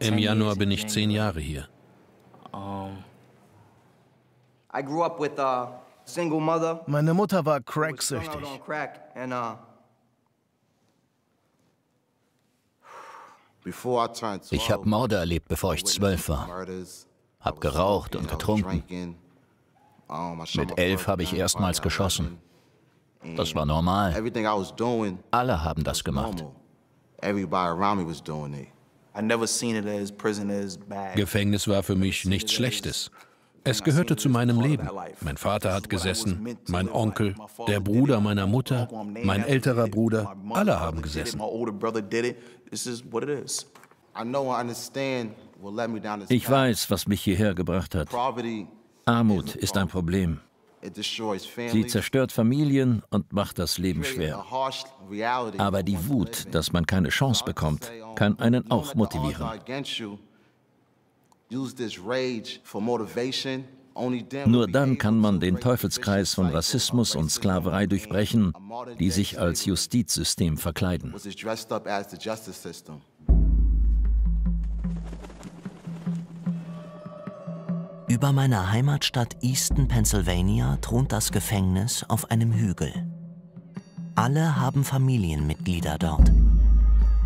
Im Januar bin ich zehn Jahre hier. Meine Mutter war cracksüchtig. Ich habe Morde erlebt, bevor ich zwölf war. Hab geraucht und getrunken. Mit elf habe ich erstmals geschossen. Das war normal. Alle haben das gemacht. Gefängnis war für mich nichts Schlechtes. Es gehörte zu meinem Leben. Mein Vater hat gesessen, mein Onkel, der Bruder meiner Mutter, mein älterer Bruder, alle haben gesessen. Ich weiß, was mich hierher gebracht hat. Armut ist ein Problem. Sie zerstört Familien und macht das Leben schwer. Aber die Wut, dass man keine Chance bekommt, kann einen auch motivieren. Nur dann kann man den Teufelskreis von Rassismus und Sklaverei durchbrechen, die sich als Justizsystem verkleiden. Über meiner Heimatstadt Easton, Pennsylvania, thront das Gefängnis auf einem Hügel. Alle haben Familienmitglieder dort.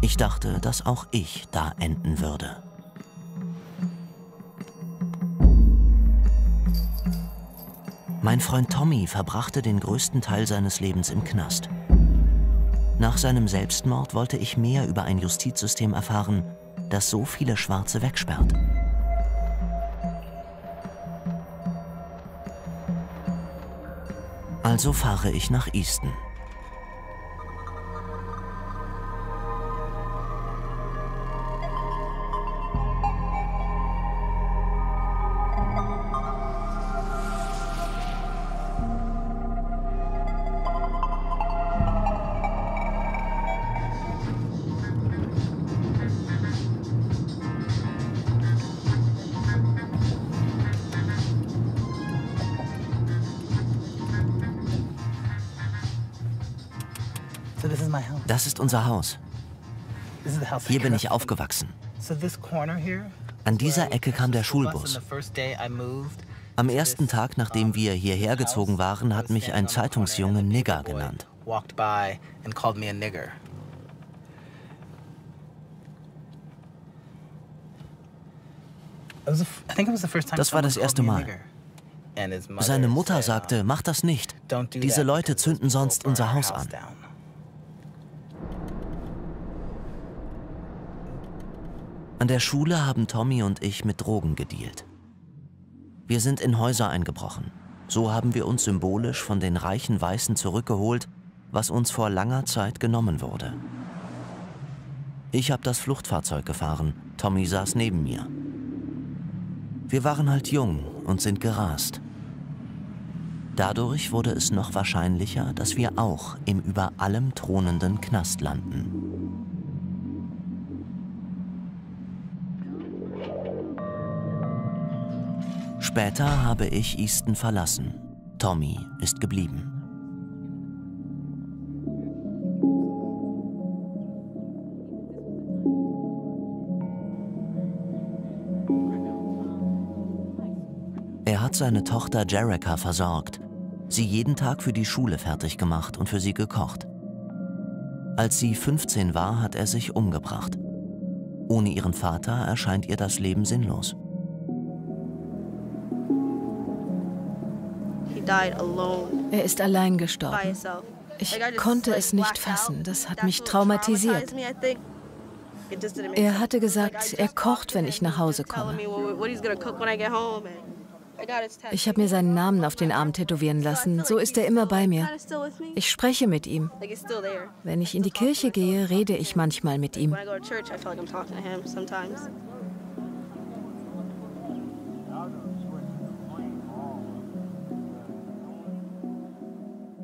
Ich dachte, dass auch ich da enden würde. Mein Freund Tommy verbrachte den größten Teil seines Lebens im Knast. Nach seinem Selbstmord wollte ich mehr über ein Justizsystem erfahren, das so viele Schwarze wegsperrt. Also fahre ich nach Easton. Unser Haus. Hier bin ich aufgewachsen. An dieser Ecke kam der Schulbus. Am ersten Tag, nachdem wir hierher gezogen waren, hat mich ein Zeitungsjunge Nigger genannt. Das war das erste Mal. Seine Mutter sagte, mach das nicht. Diese Leute zünden sonst unser Haus an. An der Schule haben Tommy und ich mit Drogen gedealt. Wir sind in Häuser eingebrochen. So haben wir uns symbolisch von den reichen Weißen zurückgeholt, was uns vor langer Zeit genommen wurde. Ich habe das Fluchtfahrzeug gefahren, Tommy saß neben mir. Wir waren halt jung und sind gerast. Dadurch wurde es noch wahrscheinlicher, dass wir auch im über allem thronenden Knast landen. Später habe ich Easton verlassen. Tommy ist geblieben. Er hat seine Tochter Jerica versorgt, sie jeden Tag für die Schule fertig gemacht und für sie gekocht. Als sie 15 war, hat er sich umgebracht. Ohne ihren Vater erscheint ihr das Leben sinnlos. Er ist allein gestorben. Ich konnte es nicht fassen. Das hat mich traumatisiert. Er hatte gesagt, er kocht, wenn ich nach Hause komme. Ich habe mir seinen Namen auf den Arm tätowieren lassen. So ist er immer bei mir. Ich spreche mit ihm. Wenn ich in die Kirche gehe, rede ich manchmal mit ihm.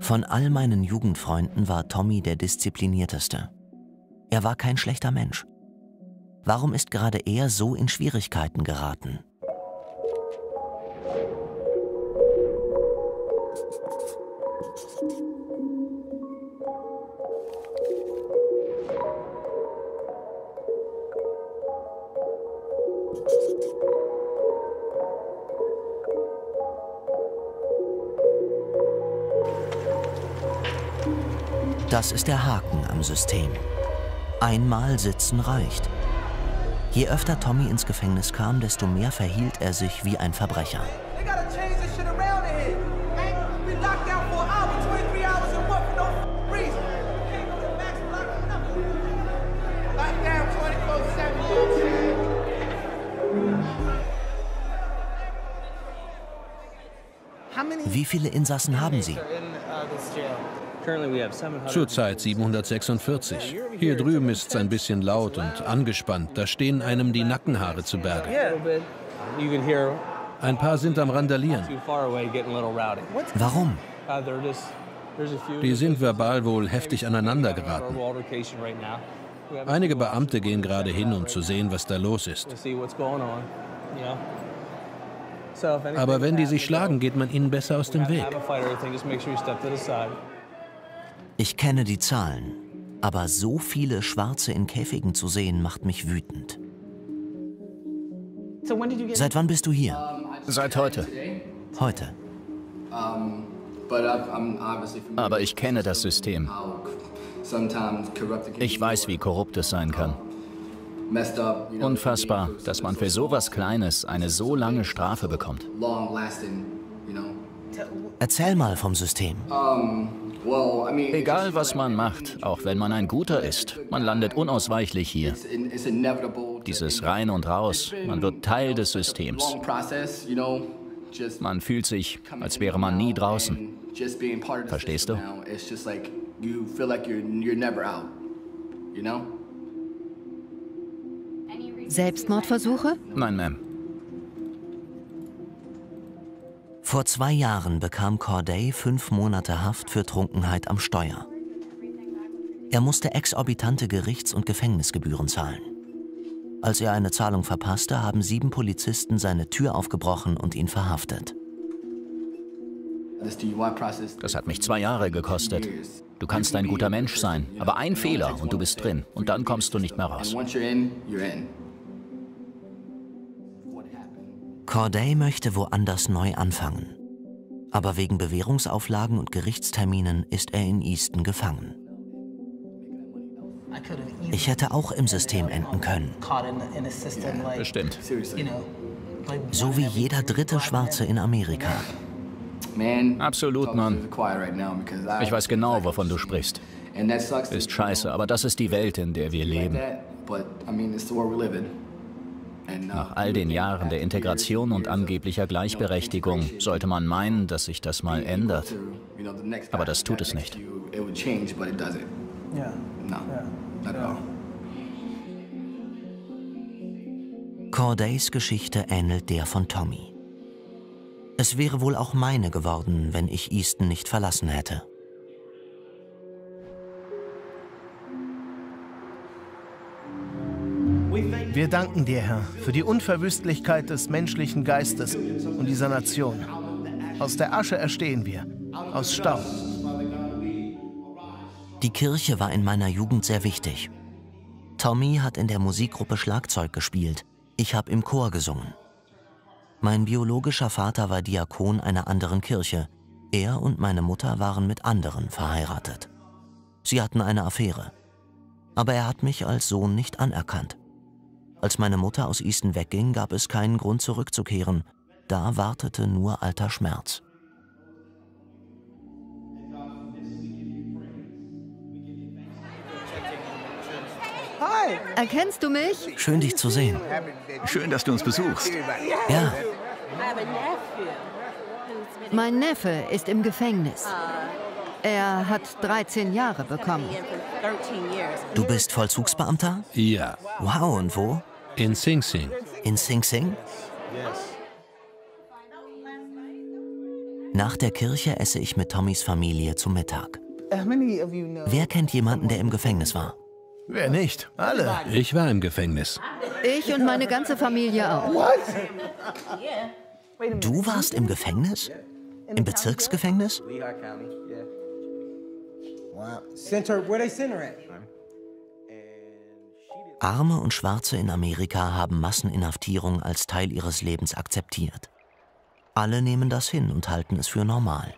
Von all meinen Jugendfreunden war Tommy der disziplinierteste. Er war kein schlechter Mensch. Warum ist gerade er so in Schwierigkeiten geraten? Das ist der Haken am System. Einmal sitzen reicht. Je öfter Tommy ins Gefängnis kam, desto mehr verhielt er sich wie ein Verbrecher. Wie viele Insassen haben Sie? Zurzeit 746. Hier drüben ist es ein bisschen laut und angespannt. Da stehen einem die Nackenhaare zu Berge. Ein paar sind am Randalieren. Warum? Die sind verbal wohl heftig aneinander geraten. Einige Beamte gehen gerade hin, um zu sehen, was da los ist. Aber wenn die sich schlagen, geht man ihnen besser aus dem Weg. Ich kenne die Zahlen, aber so viele Schwarze in Käfigen zu sehen, macht mich wütend. Seit wann bist du hier? Seit heute. Heute. Aber ich kenne das System. Ich weiß, wie korrupt es sein kann. Unfassbar, dass man für so was Kleines eine so lange Strafe bekommt. Erzähl mal vom System. Egal, was man macht, auch wenn man ein Guter ist, man landet unausweichlich hier. Dieses Rein und Raus, man wird Teil des Systems. Man fühlt sich, als wäre man nie draußen. Verstehst du? Selbstmordversuche? Nein, Ma'am. Vor zwei Jahren bekam Corday fünf Monate Haft für Trunkenheit am Steuer. Er musste exorbitante Gerichts- und Gefängnisgebühren zahlen. Als er eine Zahlung verpasste, haben sieben Polizisten seine Tür aufgebrochen und ihn verhaftet. Das hat mich zwei Jahre gekostet. Du kannst ein guter Mensch sein, aber ein Fehler und du bist drin und dann kommst du nicht mehr raus. Corday möchte woanders neu anfangen. Aber wegen Bewährungsauflagen und Gerichtsterminen ist er in Easton gefangen. Ich hätte auch im System enden können. Bestimmt. So wie jeder dritte Schwarze in Amerika. Absolut, Mann. Ich weiß genau, wovon du sprichst. Ist scheiße, aber das ist die Welt, in der wir leben. Nach all den Jahren der Integration und angeblicher Gleichberechtigung sollte man meinen, dass sich das mal ändert. Aber das tut es nicht. Cordays Geschichte ähnelt der von Tommy. Es wäre wohl auch meine geworden, wenn ich Easton nicht verlassen hätte. Wir danken dir, Herr, für die Unverwüstlichkeit des menschlichen Geistes und dieser Nation. Aus der Asche erstehen wir, aus Staub. Die Kirche war in meiner Jugend sehr wichtig. Tommy hat in der Musikgruppe Schlagzeug gespielt. Ich habe im Chor gesungen. Mein biologischer Vater war Diakon einer anderen Kirche. Er und meine Mutter waren mit anderen verheiratet. Sie hatten eine Affäre. Aber er hat mich als Sohn nicht anerkannt. Als meine Mutter aus Easton wegging, gab es keinen Grund zurückzukehren. Da wartete nur alter Schmerz. Hi. Erkennst du mich? Schön, dich zu sehen. Schön, dass du uns besuchst. Ja. Mein Neffe ist im Gefängnis. Er hat 13 Jahre bekommen. Du bist Vollzugsbeamter? Ja. Wow, und wo? In Sing Sing. In Sing Sing? Nach der Kirche esse ich mit Tommys Familie zu Mittag. Wer kennt jemanden, der im Gefängnis war? Wer nicht? Alle. Ich war im Gefängnis. Ich und meine ganze Familie auch. Du warst im Gefängnis? Im Bezirksgefängnis? Arme und Schwarze in Amerika haben Masseninhaftierung als Teil ihres Lebens akzeptiert. Alle nehmen das hin und halten es für normal.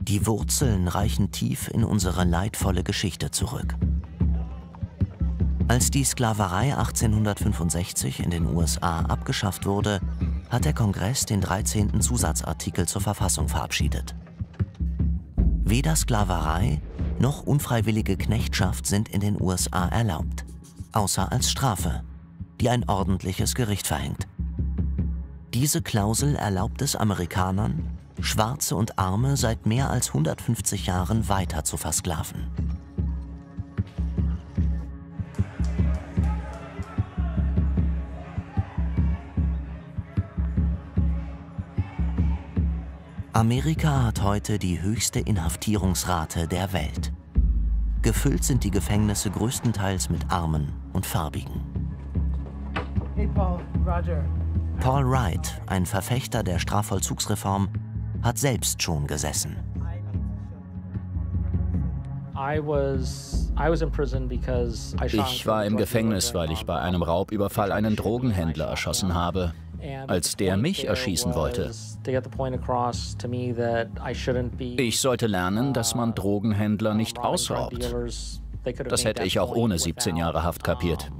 Die Wurzeln reichen tief in unsere leidvolle Geschichte zurück. Als die Sklaverei 1865 in den USA abgeschafft wurde, hat der Kongress den 13. Zusatzartikel zur Verfassung verabschiedet. Weder Sklaverei noch unfreiwillige Knechtschaft sind in den USA erlaubt, außer als Strafe, die ein ordentliches Gericht verhängt. Diese Klausel erlaubt es Amerikanern, Schwarze und Arme seit mehr als 150 Jahren weiter zu versklaven. Amerika hat heute die höchste Inhaftierungsrate der Welt. Gefüllt sind die Gefängnisse größtenteils mit Armen und Farbigen. Hey Paul, Roger. Paul Wright, ein Verfechter der Strafvollzugsreform, hat selbst schon gesessen. Ich war im Gefängnis, weil ich bei einem Raubüberfall einen Drogenhändler erschossen habe. Als der mich erschießen wollte. Ich sollte lernen, dass man Drogenhändler nicht ausraubt. Das hätte ich auch ohne 17 Jahre Haft kapiert.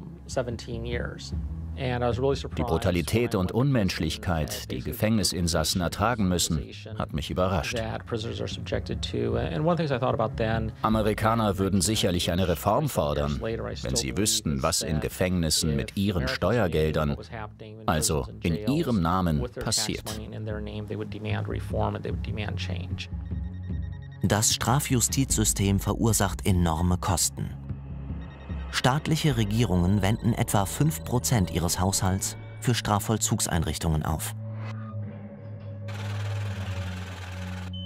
Die Brutalität und Unmenschlichkeit, die Gefängnisinsassen ertragen müssen, hat mich überrascht. Amerikaner würden sicherlich eine Reform fordern, wenn sie wüssten, was in Gefängnissen mit ihren Steuergeldern, also in ihrem Namen, passiert. Das Strafjustizsystem verursacht enorme Kosten. Staatliche Regierungen wenden etwa 5% ihres Haushalts für Strafvollzugseinrichtungen auf.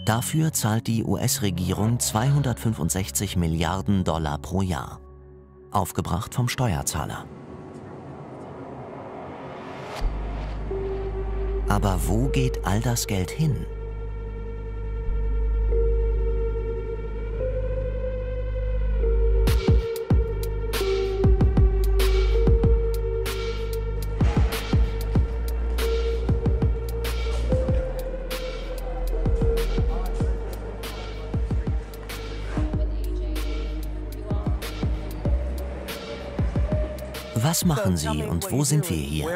Dafür zahlt die US-Regierung 265 Milliarden Dollar pro Jahr, aufgebracht vom Steuerzahler. Aber wo geht all das Geld hin? Was machen Sie und wo sind wir hier?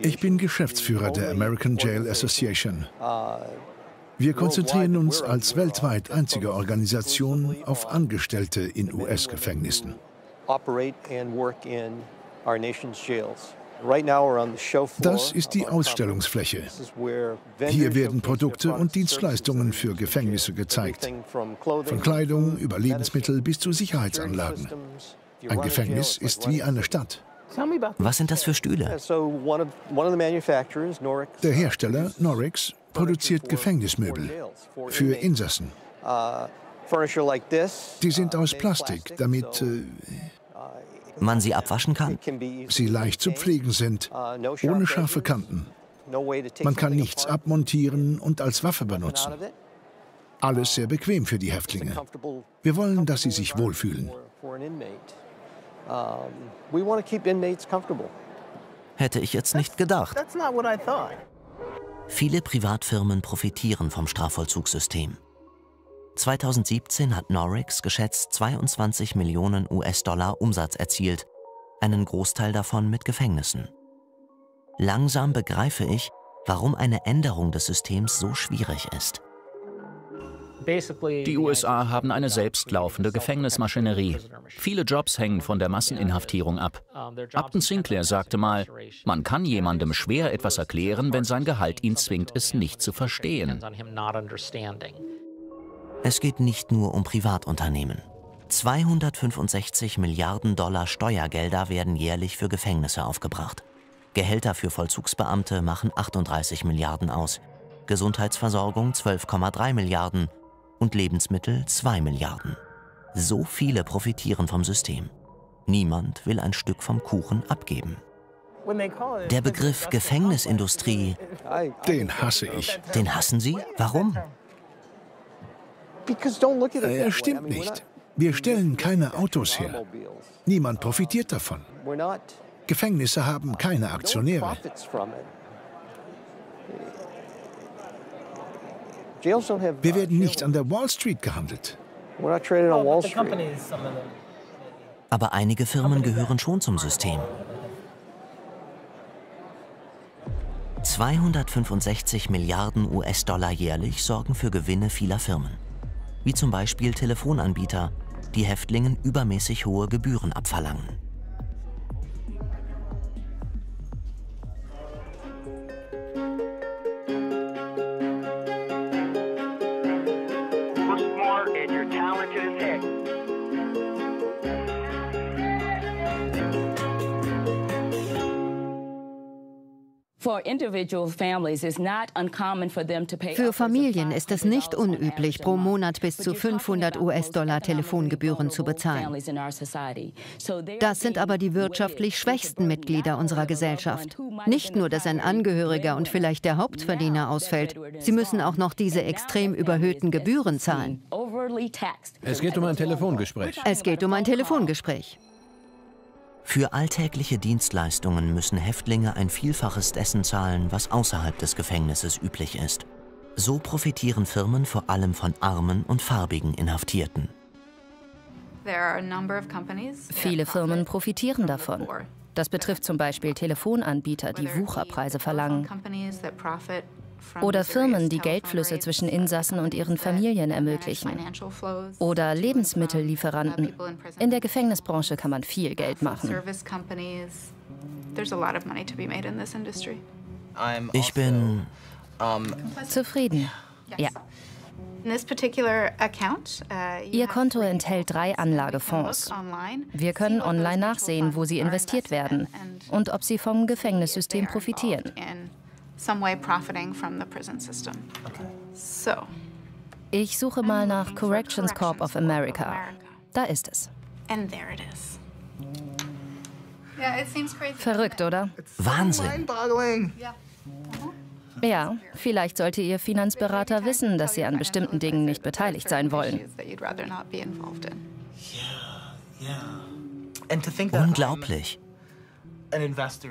Ich bin Geschäftsführer der American Jail Association. Wir konzentrieren uns als weltweit einzige Organisation auf Angestellte in US-Gefängnissen. Das ist die Ausstellungsfläche. Hier werden Produkte und Dienstleistungen für Gefängnisse gezeigt. Von Kleidung über Lebensmittel bis zu Sicherheitsanlagen. Ein Gefängnis ist wie eine Stadt. Was sind das für Stühle? Der Hersteller Norix produziert Gefängnismöbel für Insassen. Die sind aus Plastik, damit äh, man sie abwaschen kann? Sie leicht zu pflegen sind, ohne scharfe Kanten. Man kann nichts abmontieren und als Waffe benutzen. Alles sehr bequem für die Häftlinge. Wir wollen, dass sie sich wohlfühlen. Hätte ich jetzt nicht gedacht. Viele Privatfirmen profitieren vom Strafvollzugssystem. 2017 hat Norix geschätzt 22 Millionen US-Dollar Umsatz erzielt, einen Großteil davon mit Gefängnissen. Langsam begreife ich, warum eine Änderung des Systems so schwierig ist. Die USA haben eine selbstlaufende Gefängnismaschinerie. Viele Jobs hängen von der Masseninhaftierung ab. Upton Sinclair sagte mal, man kann jemandem schwer etwas erklären, wenn sein Gehalt ihn zwingt, es nicht zu verstehen. Es geht nicht nur um Privatunternehmen. 265 Milliarden Dollar Steuergelder werden jährlich für Gefängnisse aufgebracht. Gehälter für Vollzugsbeamte machen 38 Milliarden aus, Gesundheitsversorgung 12,3 Milliarden und Lebensmittel 2 Milliarden. So viele profitieren vom System. Niemand will ein Stück vom Kuchen abgeben. Der Begriff Gefängnisindustrie. Den hasse ich. Den hassen Sie? Warum? Er stimmt nicht. Wir stellen keine Autos her. Niemand profitiert davon. Gefängnisse haben keine Aktionäre. Wir werden nicht an der Wall Street gehandelt. Aber einige Firmen gehören schon zum System. 265 Milliarden US-Dollar jährlich sorgen für Gewinne vieler Firmen. Wie zum Beispiel Telefonanbieter, die Häftlingen übermäßig hohe Gebühren abverlangen. Für Familien ist es nicht unüblich, pro Monat bis zu 500 US-Dollar Telefongebühren zu bezahlen. Das sind aber die wirtschaftlich schwächsten Mitglieder unserer Gesellschaft. Nicht nur, dass ein Angehöriger und vielleicht der Hauptverdiener ausfällt, sie müssen auch noch diese extrem überhöhten Gebühren zahlen. Es geht um ein Telefongespräch. Es geht um ein Telefongespräch. Für alltägliche Dienstleistungen müssen Häftlinge ein Vielfaches dessen zahlen, was außerhalb des Gefängnisses üblich ist. So profitieren Firmen vor allem von armen und farbigen Inhaftierten. Viele Firmen profitieren davon. Das betrifft zum Beispiel Telefonanbieter, die Wucherpreise verlangen. Oder Firmen, die Geldflüsse zwischen Insassen und ihren Familien ermöglichen. Oder Lebensmittellieferanten. In der Gefängnisbranche kann man viel Geld machen. Ich bin zufrieden. Ja. Uh, Ihr Konto enthält drei Anlagefonds. Wir können online nachsehen, wo sie investiert werden und ob sie vom Gefängnissystem profitieren some way profiting from the prison system. Okay. So. Ich suche mal nach Corrections Corp of America. Da ist es. And there it is. Verrückt, oder? Wahnsinn. Ja, vielleicht sollte Ihr Finanzberater wissen, dass Sie an bestimmten Dingen nicht beteiligt sein wollen. Unglaublich.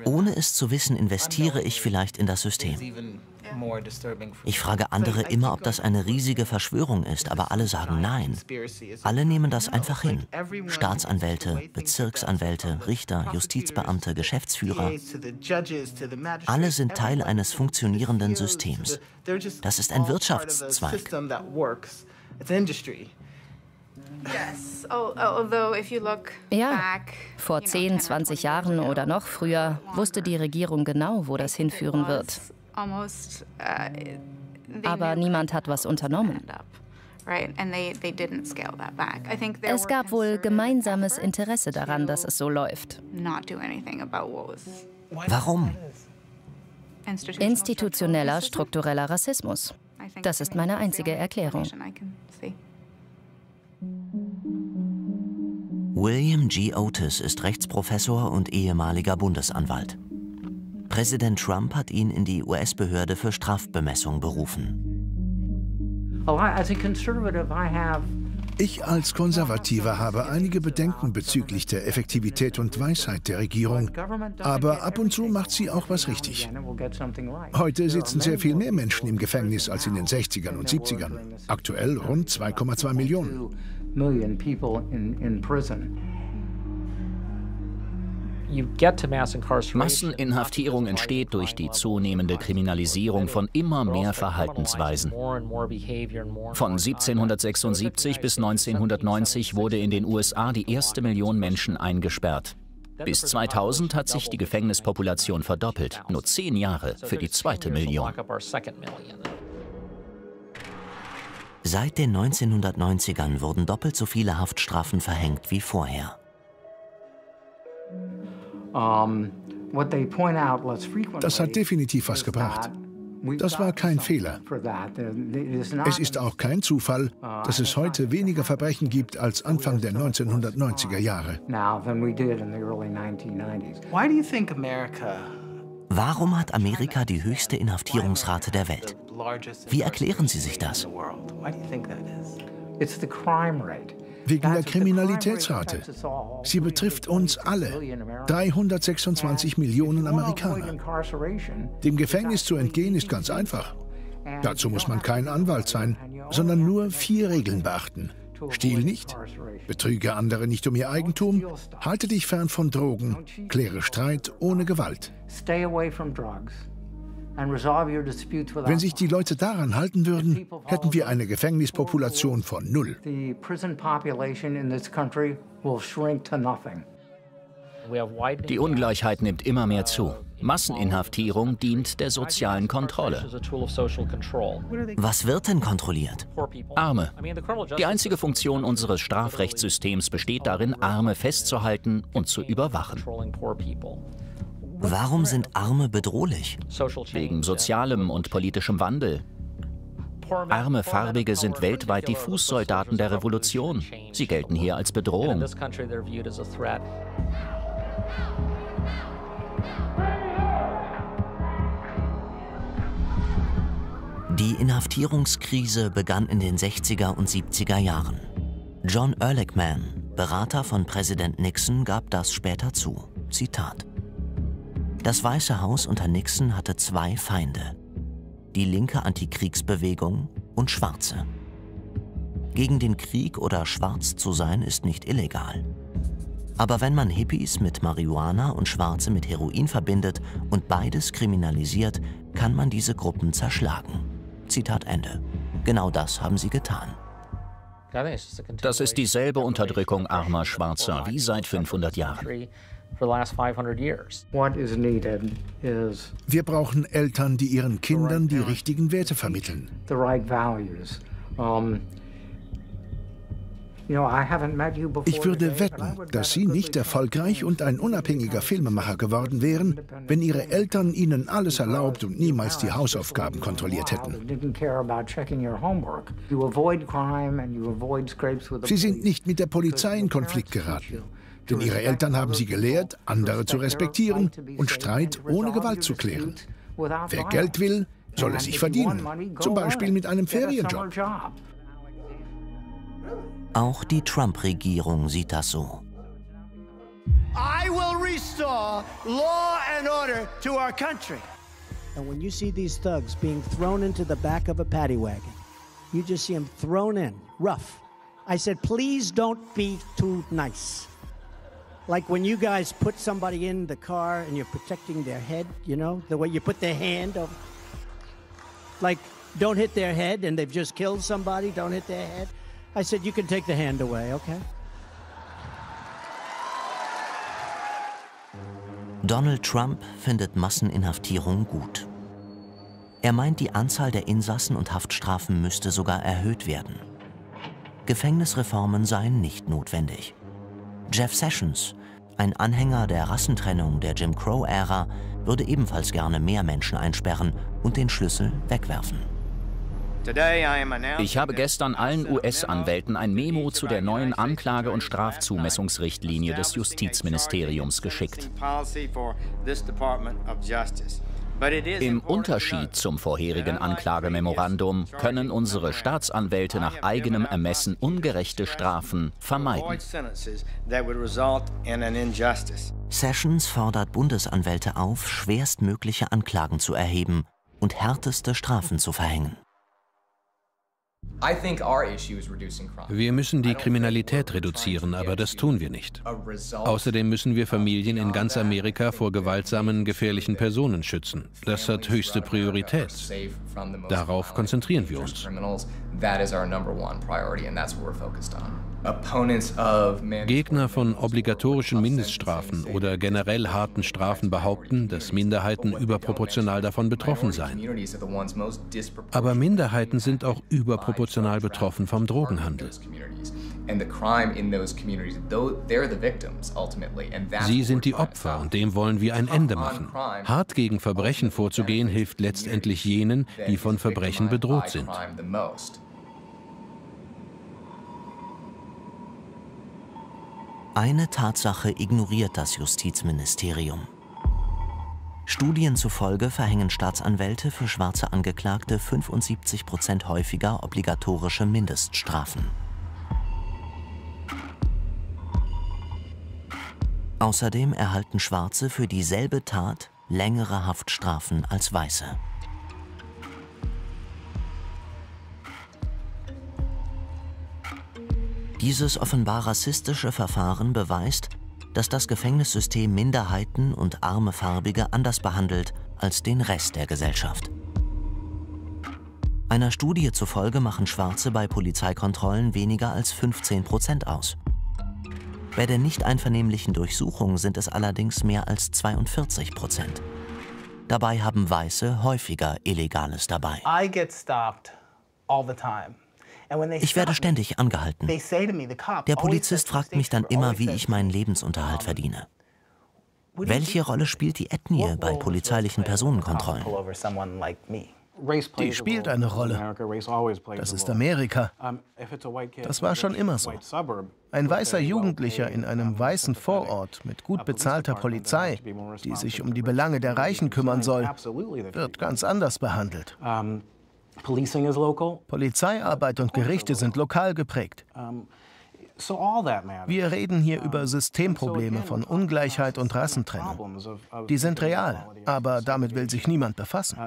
Ohne es zu wissen, investiere ich vielleicht in das System. Ich frage andere immer, ob das eine riesige Verschwörung ist, aber alle sagen nein. Alle nehmen das einfach hin. Staatsanwälte, Bezirksanwälte, Richter, Justizbeamte, Geschäftsführer. Alle sind Teil eines funktionierenden Systems. Das ist ein Wirtschaftszweig. Oh, ja, vor 10, 20 Jahren oder noch früher wusste die Regierung genau, wo das hinführen wird. Uh, Aber niemand hat was unternommen. Es gab wohl gemeinsames Interesse daran, dass es so läuft. Warum? Institutioneller, struktureller Rassismus. Das ist meine einzige Erklärung. William G. Otis ist Rechtsprofessor und ehemaliger Bundesanwalt. Präsident Trump hat ihn in die US-Behörde für Strafbemessung berufen. Ich als Konservativer habe einige Bedenken bezüglich der Effektivität und Weisheit der Regierung, aber ab und zu macht sie auch was richtig. Heute sitzen sehr viel mehr Menschen im Gefängnis als in den 60ern und 70ern. Aktuell rund 2,2 Millionen million people in, in prison. Masseninhaftierung entsteht durch die zunehmende Kriminalisierung von immer mehr Verhaltensweisen. Von 1776 bis 1990 wurde in den USA die erste Million Menschen eingesperrt. Bis 2000 hat sich die Gefängnispopulation verdoppelt, nur zehn Jahre für die zweite Million. Seit den 1990ern wurden doppelt so viele Haftstrafen verhängt wie vorher. Das hat definitiv was gebracht. Das war kein Fehler. Es ist auch kein Zufall, dass es heute weniger Verbrechen gibt als Anfang der 1990er Jahre. Warum hat Amerika die höchste Inhaftierungsrate der Welt? Wie erklären Sie sich das? Wegen der Kriminalitätsrate. Sie betrifft uns alle. 326 Millionen Amerikaner. Dem Gefängnis zu entgehen ist ganz einfach. Dazu muss man kein Anwalt sein, sondern nur vier Regeln beachten. Stiehl nicht, betrüge andere nicht um ihr Eigentum, halte dich fern von Drogen, kläre Streit ohne Gewalt. Wenn sich die Leute daran halten würden, hätten wir eine Gefängnispopulation von null. Die Ungleichheit nimmt immer mehr zu. Masseninhaftierung dient der sozialen Kontrolle. Was wird denn kontrolliert? Arme. Die einzige Funktion unseres Strafrechtssystems besteht darin, Arme festzuhalten und zu überwachen. Warum sind Arme bedrohlich? Wegen sozialem und politischem Wandel. Arme Farbige sind weltweit die Fußsoldaten der Revolution. Sie gelten hier als Bedrohung. Die Inhaftierungskrise begann in den 60er und 70er Jahren. John Ehrlichman, Berater von Präsident Nixon, gab das später zu. Zitat. Das Weiße Haus unter Nixon hatte zwei Feinde. Die linke Antikriegsbewegung und Schwarze. Gegen den Krieg oder schwarz zu sein ist nicht illegal. Aber wenn man Hippies mit Marihuana und Schwarze mit Heroin verbindet und beides kriminalisiert, kann man diese Gruppen zerschlagen. Zitat Ende. Genau das haben sie getan. Das ist dieselbe Unterdrückung armer Schwarzer wie seit 500 Jahren. Wir brauchen Eltern, die ihren Kindern die richtigen Werte vermitteln. Ich würde wetten, dass Sie nicht erfolgreich und ein unabhängiger Filmemacher geworden wären, wenn Ihre Eltern Ihnen alles erlaubt und niemals die Hausaufgaben kontrolliert hätten. Sie sind nicht mit der Polizei in Konflikt geraten. Denn Ihre Eltern haben Sie gelehrt, andere zu respektieren und Streit ohne Gewalt zu klären. Wer Geld will, soll es sich verdienen, zum Beispiel mit einem Ferienjob. Auch die Trump-Regierung sieht das so. I will restore law and order to our country. And when you see these thugs being thrown into the back of a paddy wagon, you just see them thrown in, rough. I said, please don't be too nice. Like when you guys put somebody in the car and you're protecting their head, you know, the way you put their hand over. Like, don't hit their head and they've just killed somebody, don't hit their head. I said, you can take the hand away, okay? Donald Trump findet Masseninhaftierung gut. Er meint, die Anzahl der Insassen und Haftstrafen müsste sogar erhöht werden. Gefängnisreformen seien nicht notwendig. Jeff Sessions, ein Anhänger der Rassentrennung der Jim Crow-Ära, würde ebenfalls gerne mehr Menschen einsperren und den Schlüssel wegwerfen. Ich habe gestern allen US-Anwälten ein Memo zu der neuen Anklage- und Strafzumessungsrichtlinie des Justizministeriums geschickt. Im Unterschied zum vorherigen Anklagememorandum können unsere Staatsanwälte nach eigenem Ermessen ungerechte Strafen vermeiden. Sessions fordert Bundesanwälte auf, schwerstmögliche Anklagen zu erheben und härteste Strafen zu verhängen. Wir müssen die Kriminalität reduzieren, aber das tun wir nicht. Außerdem müssen wir Familien in ganz Amerika vor gewaltsamen, gefährlichen Personen schützen. Das hat höchste Priorität. Darauf konzentrieren wir uns. Gegner von obligatorischen Mindeststrafen oder generell harten Strafen behaupten, dass Minderheiten überproportional davon betroffen seien. Aber Minderheiten sind auch überproportional betroffen vom Drogenhandel. Sie sind die Opfer und dem wollen wir ein Ende machen. Hart gegen Verbrechen vorzugehen hilft letztendlich jenen, die von Verbrechen bedroht sind. Eine Tatsache ignoriert das Justizministerium. Studien zufolge verhängen Staatsanwälte für schwarze Angeklagte 75 Prozent häufiger obligatorische Mindeststrafen. Außerdem erhalten Schwarze für dieselbe Tat längere Haftstrafen als Weiße. Dieses offenbar rassistische Verfahren beweist, dass das Gefängnissystem Minderheiten und arme Farbige anders behandelt als den Rest der Gesellschaft. Einer Studie zufolge machen Schwarze bei Polizeikontrollen weniger als 15 Prozent aus. Bei der nicht einvernehmlichen Durchsuchung sind es allerdings mehr als 42 Prozent. Dabei haben Weiße häufiger Illegales dabei. Ich werde ständig angehalten. Der Polizist fragt mich dann immer, wie ich meinen Lebensunterhalt verdiene. Welche Rolle spielt die Ethnie bei polizeilichen Personenkontrollen? Die spielt eine Rolle. Das ist Amerika. Das war schon immer so. Ein weißer Jugendlicher in einem weißen Vorort mit gut bezahlter Polizei, die sich um die Belange der Reichen kümmern soll, wird ganz anders behandelt. Polizeiarbeit und Gerichte sind lokal geprägt. Wir reden hier über Systemprobleme von Ungleichheit und Rassentrennung. Die sind real, aber damit will sich niemand befassen.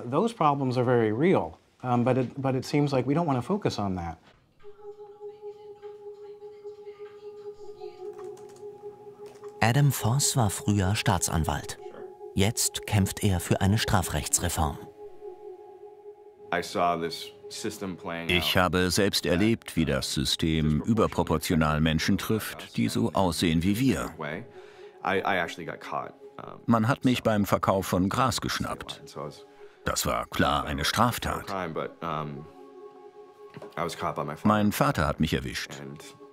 Adam Voss war früher Staatsanwalt. Jetzt kämpft er für eine Strafrechtsreform. Ich habe selbst erlebt, wie das System überproportional Menschen trifft, die so aussehen wie wir. Man hat mich beim Verkauf von Gras geschnappt. Das war klar eine Straftat. Mein Vater hat mich erwischt.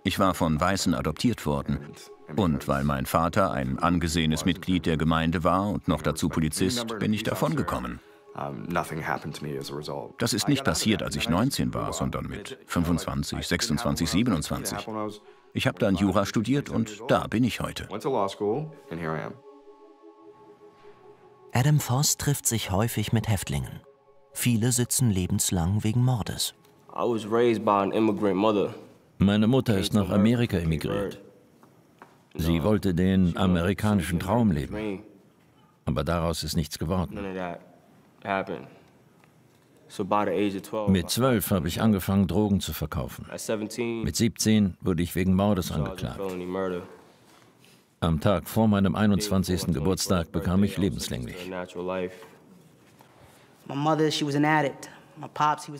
Ich war von Weißen adoptiert worden. Und weil mein Vater ein angesehenes Mitglied der Gemeinde war und noch dazu Polizist, bin ich davongekommen. Das ist nicht passiert, als ich 19 war, sondern mit 25, 26, 27. Ich habe dann Jura studiert und da bin ich heute. Adam Voss trifft sich häufig mit Häftlingen. Viele sitzen lebenslang wegen Mordes. Meine Mutter ist nach Amerika emigriert. Sie wollte den amerikanischen Traum leben. Aber daraus ist nichts geworden. Mit zwölf habe ich angefangen, Drogen zu verkaufen. Mit 17 wurde ich wegen Mordes angeklagt. Am Tag vor meinem 21. Geburtstag bekam ich lebenslänglich.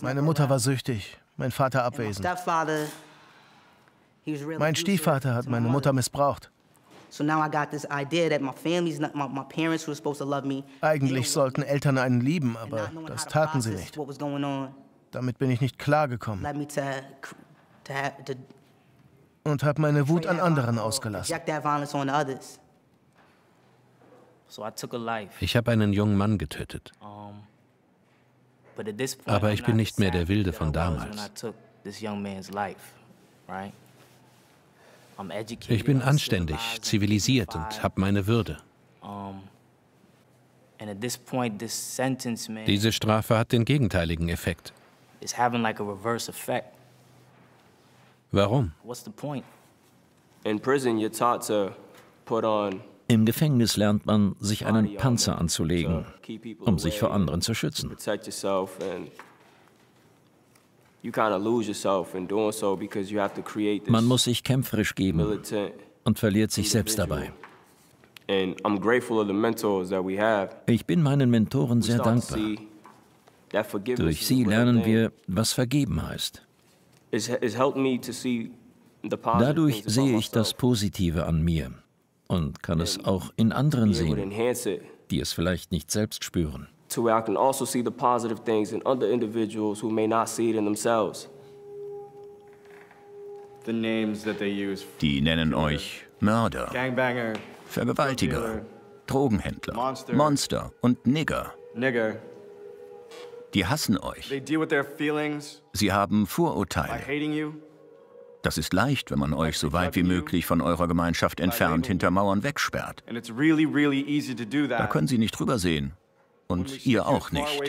Meine Mutter war süchtig, mein Vater abwesend. Mein Stiefvater hat meine Mutter missbraucht. Eigentlich sollten Eltern einen lieben, aber das taten sie nicht. Damit bin ich nicht klargekommen. Und habe meine Wut an anderen ausgelassen. Ich habe einen jungen Mann getötet. Aber ich bin nicht mehr der Wilde von damals. Ich bin anständig, zivilisiert und habe meine Würde. Diese Strafe hat den gegenteiligen Effekt. Warum? Im Gefängnis lernt man, sich einen Panzer anzulegen, um sich vor anderen zu schützen. Man muss sich kämpferisch geben und verliert sich selbst dabei. Ich bin meinen Mentoren sehr dankbar. Durch sie lernen wir, was vergeben heißt. Dadurch sehe ich das Positive an mir und kann es auch in anderen sehen, die es vielleicht nicht selbst spüren to where I can also see the positive things in other individuals who may not see it in themselves. Die nennen euch Mörder, Vergewaltiger, Drogenhändler, Monster und Nigger. Die hassen euch. Sie haben Vorurteile. Das ist leicht, wenn man euch so weit wie möglich von eurer Gemeinschaft entfernt hinter Mauern wegsperrt. Da können sie nicht drüber sehen und ihr auch nicht.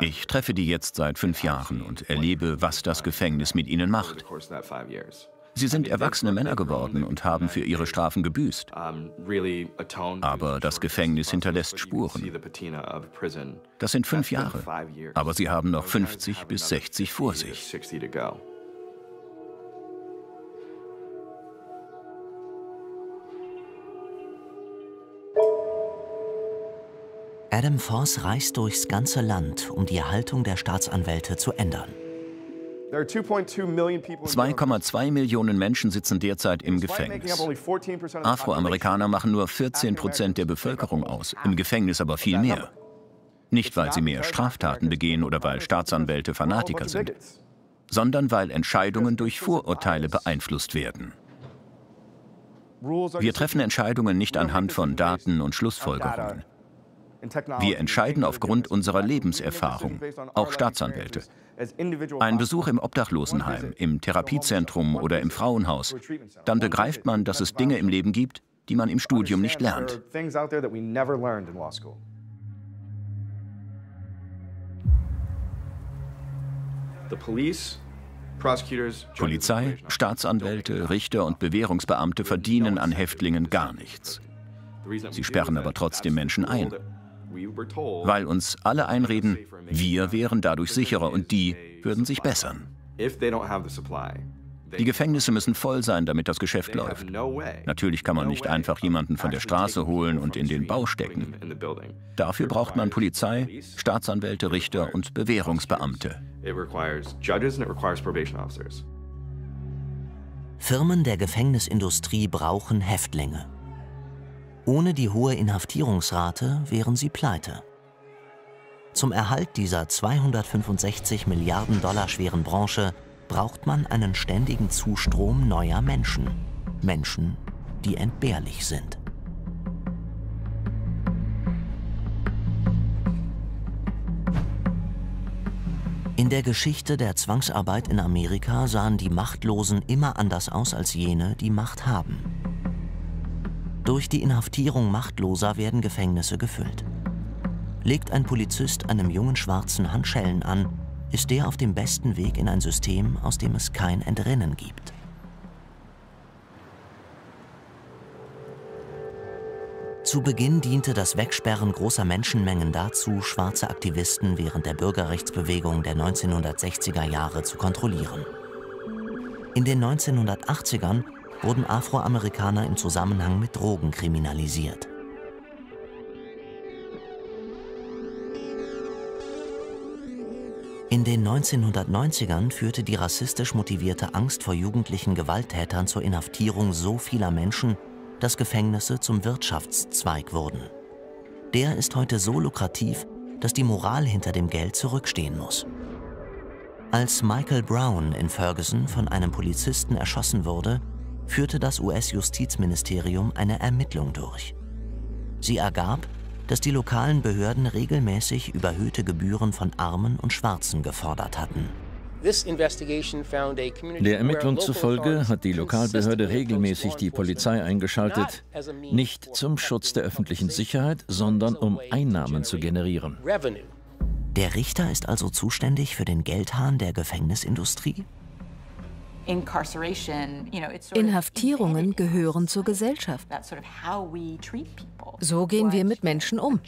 Ich treffe die jetzt seit fünf Jahren und erlebe, was das Gefängnis mit ihnen macht. Sie sind erwachsene Männer geworden und haben für ihre Strafen gebüßt. Aber das Gefängnis hinterlässt Spuren. Das sind fünf Jahre. Aber sie haben noch 50 bis 60 vor sich. Adam Voss reist durchs ganze Land, um die Haltung der Staatsanwälte zu ändern. 2,2 Millionen Menschen sitzen derzeit im Gefängnis. Afroamerikaner machen nur 14 Prozent der Bevölkerung aus, im Gefängnis aber viel mehr. Nicht, weil sie mehr Straftaten begehen oder weil Staatsanwälte Fanatiker sind, sondern weil Entscheidungen durch Vorurteile beeinflusst werden. Wir treffen Entscheidungen nicht anhand von Daten und Schlussfolgerungen. Wir entscheiden aufgrund unserer Lebenserfahrung, auch Staatsanwälte. Ein Besuch im Obdachlosenheim, im Therapiezentrum oder im Frauenhaus, dann begreift man, dass es Dinge im Leben gibt, die man im Studium nicht lernt. Polizei, Staatsanwälte, Richter und Bewährungsbeamte verdienen an Häftlingen gar nichts. Sie sperren aber trotzdem Menschen ein weil uns alle einreden, wir wären dadurch sicherer und die würden sich bessern. Die Gefängnisse müssen voll sein, damit das Geschäft läuft. Natürlich kann man nicht einfach jemanden von der Straße holen und in den Bau stecken. Dafür braucht man Polizei, Staatsanwälte, Richter und Bewährungsbeamte. Firmen der Gefängnisindustrie brauchen Häftlinge. Ohne die hohe Inhaftierungsrate wären sie pleite. Zum Erhalt dieser 265 Milliarden Dollar schweren Branche braucht man einen ständigen Zustrom neuer Menschen. Menschen, die entbehrlich sind. In der Geschichte der Zwangsarbeit in Amerika sahen die Machtlosen immer anders aus als jene, die Macht haben. Durch die Inhaftierung Machtloser werden Gefängnisse gefüllt. Legt ein Polizist einem jungen Schwarzen Handschellen an, ist der auf dem besten Weg in ein System, aus dem es kein Entrinnen gibt. Zu Beginn diente das Wegsperren großer Menschenmengen dazu, schwarze Aktivisten während der Bürgerrechtsbewegung der 1960er Jahre zu kontrollieren. In den 1980ern wurden Afroamerikaner im Zusammenhang mit Drogen kriminalisiert. In den 1990ern führte die rassistisch motivierte Angst vor jugendlichen Gewalttätern zur Inhaftierung so vieler Menschen, dass Gefängnisse zum Wirtschaftszweig wurden. Der ist heute so lukrativ, dass die Moral hinter dem Geld zurückstehen muss. Als Michael Brown in Ferguson von einem Polizisten erschossen wurde, führte das US-Justizministerium eine Ermittlung durch. Sie ergab, dass die lokalen Behörden regelmäßig überhöhte Gebühren von Armen und Schwarzen gefordert hatten. Der Ermittlung zufolge hat die Lokalbehörde regelmäßig die Polizei eingeschaltet, nicht zum Schutz der öffentlichen Sicherheit, sondern um Einnahmen zu generieren. Der Richter ist also zuständig für den Geldhahn der Gefängnisindustrie? Inhaftierungen gehören zur Gesellschaft. So gehen wir mit Menschen um.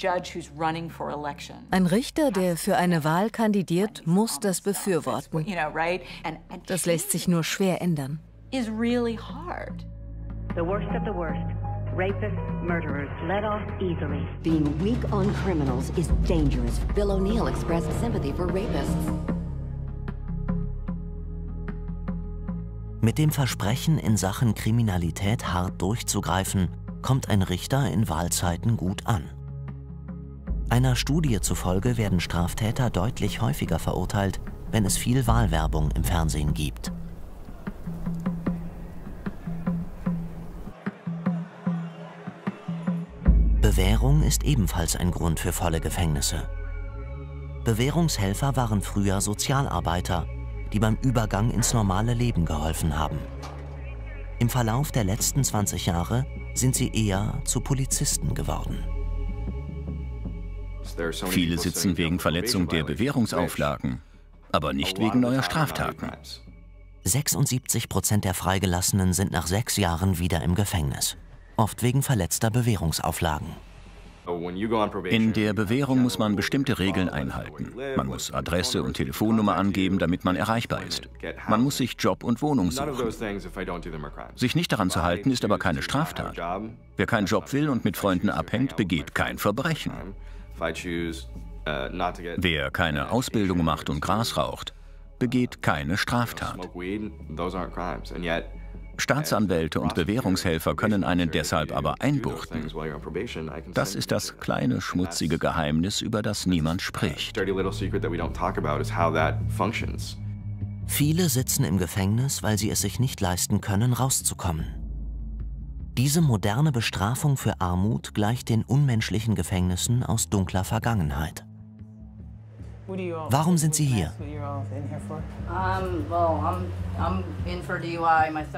Ein Richter, der für eine Wahl kandidiert, muss das befürworten. Das lässt sich nur schwer ändern. The worst of the worst. Rapists, murderers, let off easily. Being weak on criminals is dangerous. Bill O'Neill expressed sympathy for rapists. Mit dem Versprechen, in Sachen Kriminalität hart durchzugreifen, kommt ein Richter in Wahlzeiten gut an. Einer Studie zufolge werden Straftäter deutlich häufiger verurteilt, wenn es viel Wahlwerbung im Fernsehen gibt. Bewährung ist ebenfalls ein Grund für volle Gefängnisse. Bewährungshelfer waren früher Sozialarbeiter, die beim Übergang ins normale Leben geholfen haben. Im Verlauf der letzten 20 Jahre sind sie eher zu Polizisten geworden. Viele sitzen wegen Verletzung der Bewährungsauflagen, aber nicht wegen neuer Straftaten. 76 Prozent der Freigelassenen sind nach sechs Jahren wieder im Gefängnis, oft wegen verletzter Bewährungsauflagen. In der Bewährung muss man bestimmte Regeln einhalten. Man muss Adresse und Telefonnummer angeben, damit man erreichbar ist. Man muss sich Job und Wohnung suchen. Sich nicht daran zu halten, ist aber keine Straftat. Wer keinen Job will und mit Freunden abhängt, begeht kein Verbrechen. Wer keine Ausbildung macht und Gras raucht, begeht keine Straftat. Staatsanwälte und Bewährungshelfer können einen deshalb aber einbuchten. Das ist das kleine schmutzige Geheimnis, über das niemand spricht. Viele sitzen im Gefängnis, weil sie es sich nicht leisten können, rauszukommen. Diese moderne Bestrafung für Armut gleicht den unmenschlichen Gefängnissen aus dunkler Vergangenheit. Warum sind Sie hier?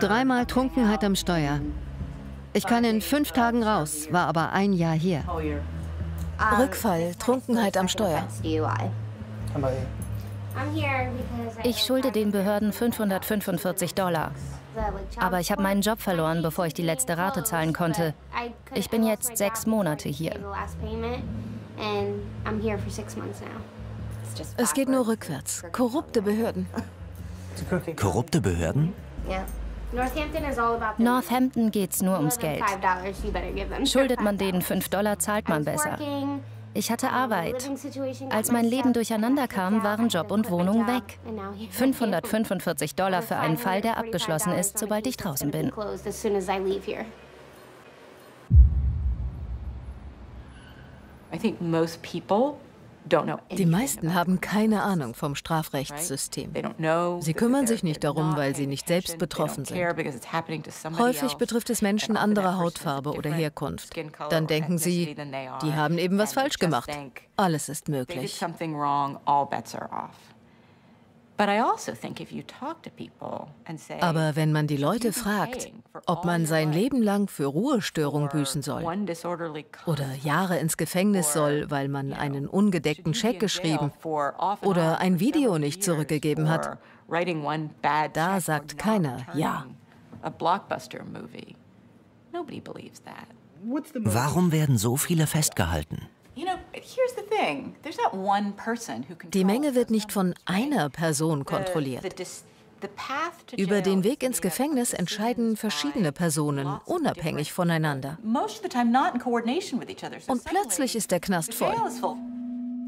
Dreimal Trunkenheit am Steuer. Ich kann in fünf Tagen raus, war aber ein Jahr hier. Rückfall, Trunkenheit am Steuer. Ich schulde den Behörden 545 Dollar. Aber ich habe meinen Job verloren, bevor ich die letzte Rate zahlen konnte. Ich bin jetzt sechs Monate hier. Es geht nur rückwärts. Korrupte Behörden. Korrupte Behörden? Northampton geht's nur ums Geld. Schuldet man denen 5 Dollar, zahlt man besser. Ich hatte Arbeit. Als mein Leben durcheinander kam, waren Job und Wohnung weg. 545 Dollar für einen Fall, der abgeschlossen ist, sobald ich draußen bin. I think most people die meisten haben keine Ahnung vom Strafrechtssystem. Sie kümmern sich nicht darum, weil sie nicht selbst betroffen sind. Häufig betrifft es Menschen anderer Hautfarbe oder Herkunft. Dann denken sie, die haben eben was falsch gemacht. Alles ist möglich. Also Aber wenn man die Leute fragt, ob man sein Leben lang für Ruhestörung büßen soll oder Jahre ins Gefängnis soll, weil man einen ungedeckten Scheck geschrieben oder ein Video nicht zurückgegeben hat, da sagt keiner Ja. Warum werden so viele festgehalten? Die Menge wird nicht von einer Person kontrolliert. Über den Weg ins Gefängnis entscheiden verschiedene Personen, unabhängig voneinander. Und plötzlich ist der Knast voll.